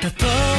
たとえ